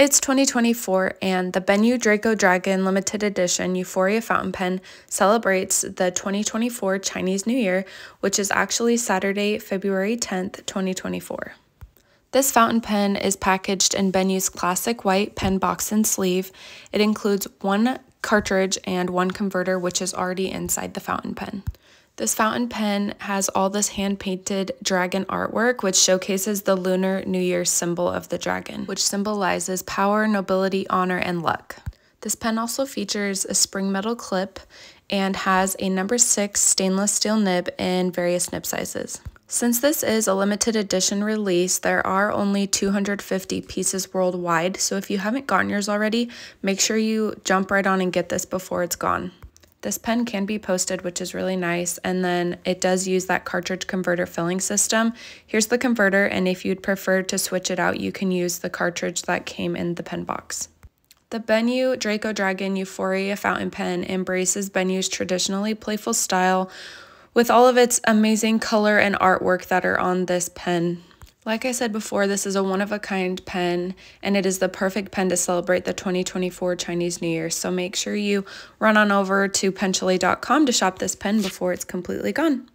It's 2024, and the Benu Draco Dragon Limited Edition Euphoria Fountain Pen celebrates the 2024 Chinese New Year, which is actually Saturday, February 10th, 2024. This fountain pen is packaged in Benu's classic white pen box and sleeve. It includes one cartridge and one converter, which is already inside the fountain pen. This fountain pen has all this hand-painted dragon artwork, which showcases the Lunar New Year symbol of the dragon, which symbolizes power, nobility, honor, and luck. This pen also features a spring metal clip and has a number 6 stainless steel nib in various nib sizes. Since this is a limited edition release, there are only 250 pieces worldwide, so if you haven't gotten yours already, make sure you jump right on and get this before it's gone. This pen can be posted, which is really nice. And then it does use that cartridge converter filling system. Here's the converter, and if you'd prefer to switch it out, you can use the cartridge that came in the pen box. The Benu Draco Dragon Euphoria fountain pen embraces Benu's traditionally playful style with all of its amazing color and artwork that are on this pen. Like I said before, this is a one-of-a-kind pen, and it is the perfect pen to celebrate the 2024 Chinese New Year. So make sure you run on over to penchalet.com to shop this pen before it's completely gone.